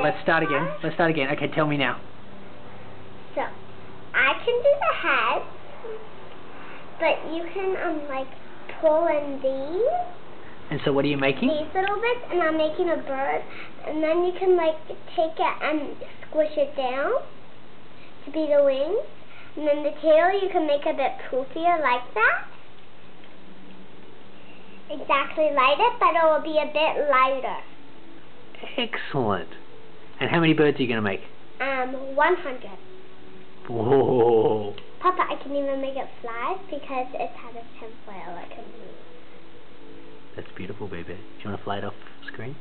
Let's start again. Let's start again. Okay, tell me now. So, I can do the head, but you can, um, like, pull in these, And so what are you making? these little bits, and I'm making a bird, and then you can, like, take it and squish it down to be the wings, and then the tail you can make a bit poofier like that. Exactly like it, but it will be a bit lighter. Excellent. And how many birds are you going to make? Um, 100. Whoa. Papa, I can even make it fly because it has a tinfoil I can move. That's beautiful, baby. Do you want to fly it off screen?